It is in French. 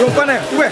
Yo pane, uwe.